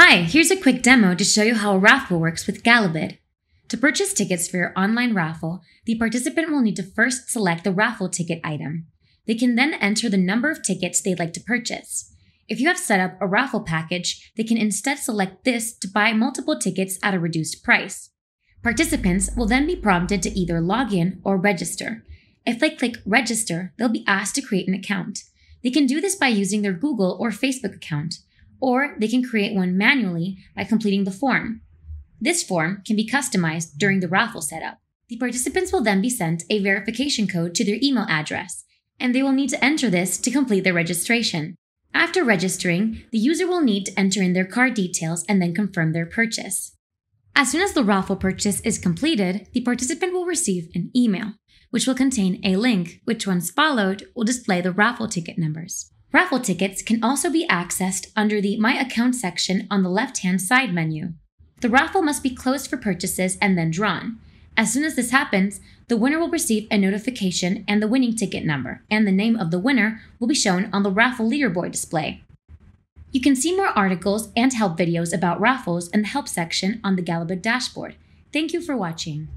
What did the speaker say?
Hi, here's a quick demo to show you how a raffle works with Galabid. To purchase tickets for your online raffle, the participant will need to first select the raffle ticket item. They can then enter the number of tickets they'd like to purchase. If you have set up a raffle package, they can instead select this to buy multiple tickets at a reduced price. Participants will then be prompted to either log in or register. If they click register, they'll be asked to create an account. They can do this by using their Google or Facebook account, or they can create one manually by completing the form. This form can be customized during the raffle setup. The participants will then be sent a verification code to their email address, and they will need to enter this to complete their registration. After registering, the user will need to enter in their card details and then confirm their purchase. As soon as the raffle purchase is completed, the participant will receive an email, which will contain a link, which once followed will display the raffle ticket numbers. Raffle tickets can also be accessed under the My Account section on the left hand side menu. The raffle must be closed for purchases and then drawn. As soon as this happens, the winner will receive a notification and the winning ticket number, and the name of the winner will be shown on the raffle leaderboard display. You can see more articles and help videos about raffles in the help section on the Galabid dashboard. Thank you for watching.